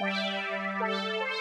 Bye.